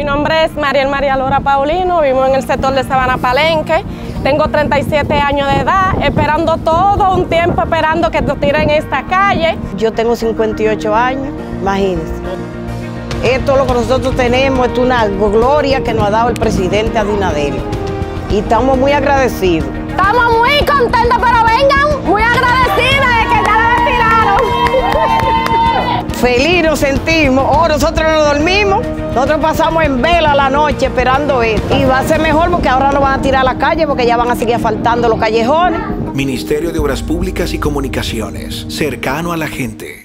Mi nombre es Mariel María Lora Paulino, vivo en el sector de Sabana Palenque. Tengo 37 años de edad, esperando todo un tiempo, esperando que nos tiren esta calle. Yo tengo 58 años, imagínense. Esto es lo que nosotros tenemos, es una gloria que nos ha dado el presidente Abinader. Y estamos muy agradecidos. Estamos muy contentos, pero vengan muy agradecidos de que ya la tiraron. Feliz nos sentimos. Oh, nosotros no dormimos. Nosotros pasamos en vela la noche esperando esto. Y va a ser mejor porque ahora no van a tirar a la calle porque ya van a seguir asfaltando los callejones. Ministerio de Obras Públicas y Comunicaciones, cercano a la gente.